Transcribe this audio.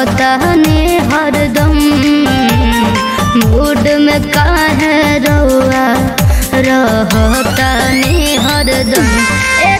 रहतानी हरदम मूड में काहे रउआ रहतानी हरदम ए